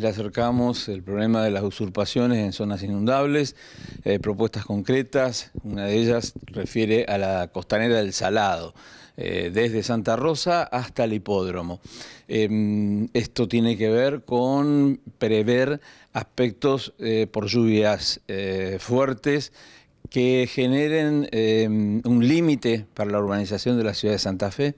le acercamos el problema de las usurpaciones en zonas inundables, eh, propuestas concretas, una de ellas refiere a la costanera del Salado, eh, desde Santa Rosa hasta el hipódromo. Em, esto tiene que ver con prever aspectos eh, por lluvias fuertes que generen em, un límite para la urbanización de la ciudad de Santa Fe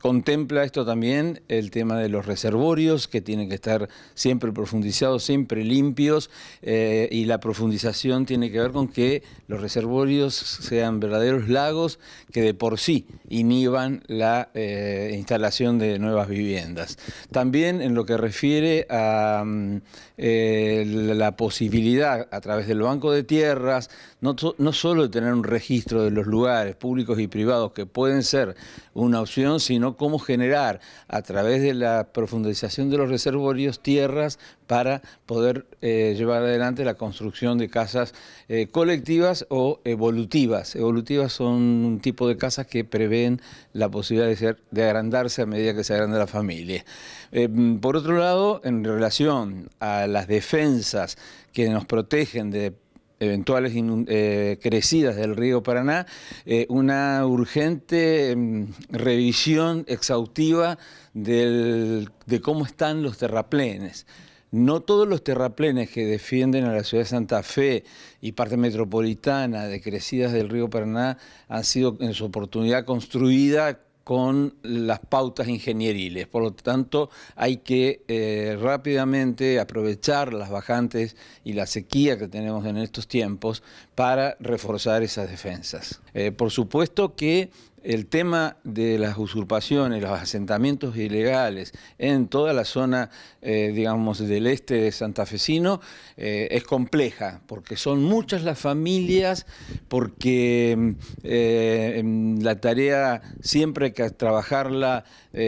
Contempla esto también el tema de los reservorios, que tienen que estar siempre profundizados, siempre limpios, eh, y la profundización tiene que ver con que los reservorios sean verdaderos lagos que de por sí inhiban la eh, instalación de nuevas viviendas. También en lo que refiere a mm, eh, la posibilidad a través del Banco de Tierras, no, no solo de tener un registro de los lugares públicos y privados que pueden ser una opción, sino cómo generar a través de la profundización de los reservorios tierras para poder eh, llevar adelante la construcción de casas eh, colectivas o evolutivas. Evolutivas son un tipo de casas que prevén la posibilidad de, ser, de agrandarse a medida que se agranda la familia. Eh, por otro lado, en relación a las defensas que nos protegen de eventuales eh, crecidas del río Paraná, eh, una urgente em, revisión exhaustiva de cómo están los terraplenes. No todos los terraplenes que defienden a la ciudad de Santa Fe y parte metropolitana de crecidas del río Paraná han sido en su oportunidad construidas con las pautas ingenieriles. Por lo tanto, hay que eh, rápidamente aprovechar las bajantes y la sequía que tenemos en estos tiempos para reforzar esas defensas. Eh, por supuesto que el tema de las usurpaciones, los asentamientos ilegales en toda la zona, eh, digamos, del este de santafesino, eh, es compleja, porque son muchas las familias, porque eh, la tarea siempre hay que trabajarla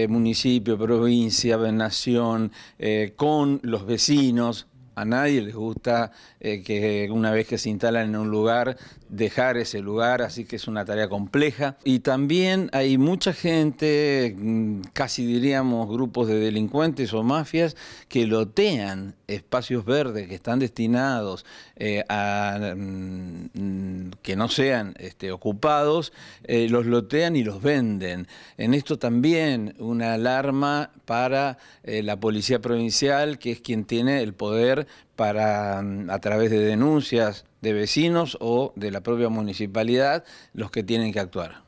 municipio, provincia, nación, con los vecinos, a nadie les gusta eh, que una vez que se instalan en un lugar, dejar ese lugar, así que es una tarea compleja. Y también hay mucha gente, mm, casi diríamos grupos de delincuentes o mafias, que lotean espacios verdes que están destinados eh, a mm, que no sean este, ocupados, eh, los lotean y los venden. En esto también una alarma para la Policía Provincial, que es quien tiene el poder para, mm, a través de denuncias de vecinos o de la propia municipalidad, los que tienen que actuar.